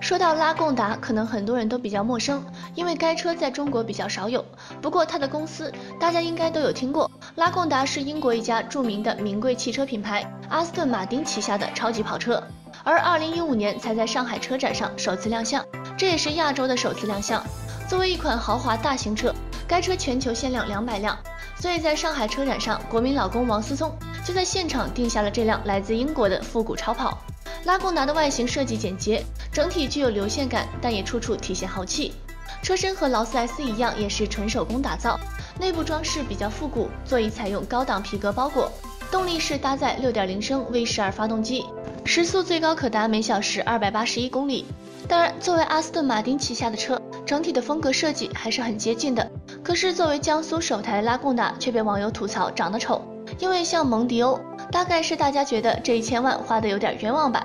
说到拉贡达，可能很多人都比较陌生，因为该车在中国比较少有。不过它的公司大家应该都有听过，拉贡达是英国一家著名的名贵汽车品牌阿斯顿马丁旗下的超级跑车，而2015年才在上海车展上首次亮相，这也是亚洲的首次亮相。作为一款豪华大型车，该车全球限量两百辆，所以在上海车展上，国民老公王思聪就在现场定下了这辆来自英国的复古超跑。拉贡达的外形设计简洁，整体具有流线感，但也处处体现豪气。车身和劳斯莱斯一样，也是纯手工打造，内部装饰比较复古，座椅采用高档皮革包裹。动力是搭载6.0升 V12 发动机，时速最高可达每小时281公里。当然，作为阿斯顿马丁旗下的车，整体的风格设计还是很接近的。可是作为江苏首台拉贡达，却被网友吐槽长得丑，因为像蒙迪欧。大概是大家觉得这一千万花的有点冤枉吧。